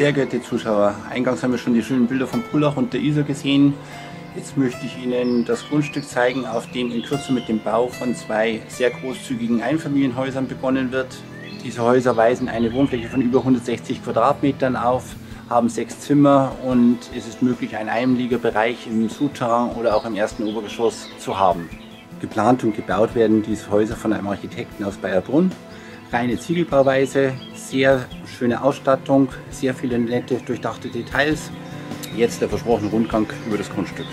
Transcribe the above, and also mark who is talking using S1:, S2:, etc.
S1: Sehr geehrte Zuschauer, eingangs haben wir schon die schönen Bilder von Pullach und der Isar gesehen. Jetzt möchte ich Ihnen das Grundstück zeigen, auf dem in Kürze mit dem Bau von zwei sehr großzügigen Einfamilienhäusern begonnen wird. Diese Häuser weisen eine Wohnfläche von über 160 Quadratmetern auf, haben sechs Zimmer und es ist möglich, einen Einliegerbereich im Souterrain oder auch im ersten Obergeschoss zu haben. Geplant und gebaut werden diese Häuser von einem Architekten aus Bayerbrunn. Reine Ziegelbauweise, sehr schöne Ausstattung, sehr viele nette, durchdachte Details. Jetzt der versprochene Rundgang über das Grundstück.